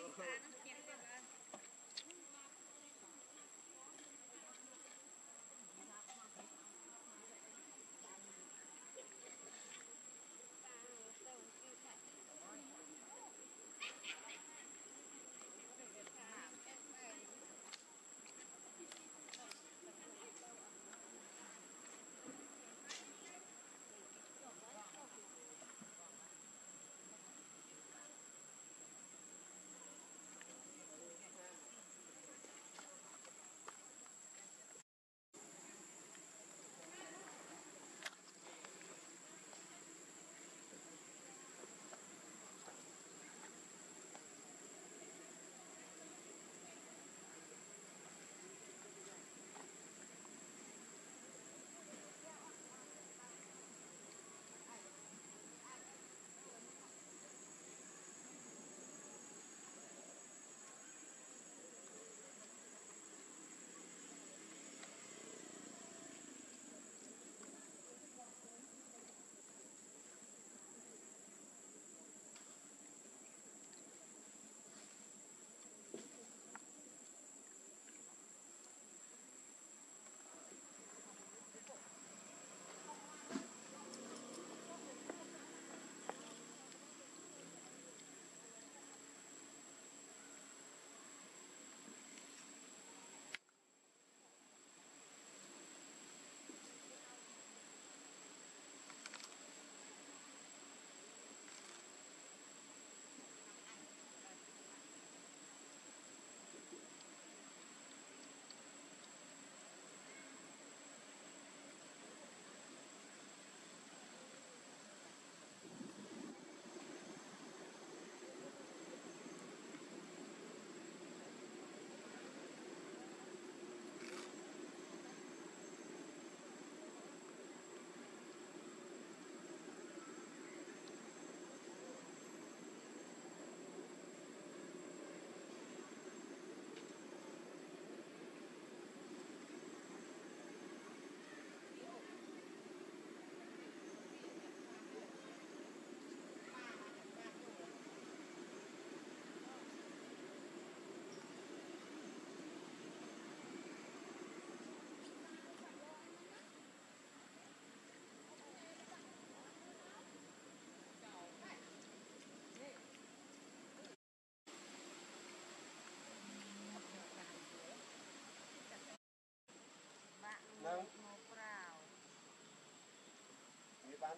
Hello.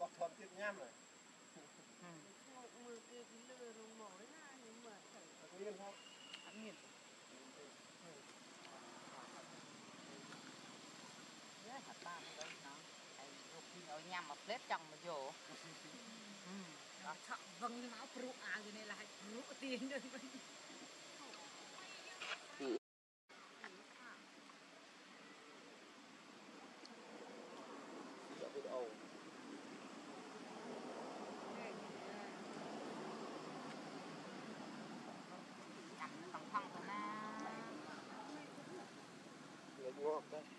បានបោះថតទៀតញ៉ាំហើយមើលគេពីលើរងមកណាខ្ញុំមើលទៅអត់មានហ៎អត់មានយេហាត់តាមទៅណាហើយរូបពីឲ្យញ៉ាំមកផ្លេតចង់មកយកអត់ឆក់វឹងមកព្រុអាវនេះឡាយព្រុទៀនទៅវិញ យកវីដេអូ ញ៉ាំ